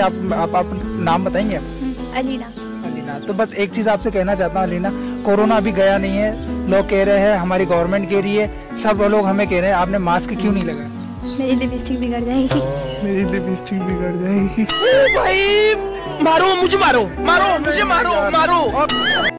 आप आप, आप नाम बताएँगे? अलीना। अलीना तो बस एक चीज़ आपसे कहना चाहता हूँ अलीना कोरोना अभी गया नहीं है लोग कह रहे हैं हमारी गवर्नमेंट कह रही है सब लोग हमें कह रहे हैं आपने मास्क क्यों नहीं लगाया? मेरी लिपस्टिक बिगड़ जाएगी। मेरी लिपस्टिक बिगड़ जाएगी। भाई मारो मुझे मारो मारो मुझे मारो मारो।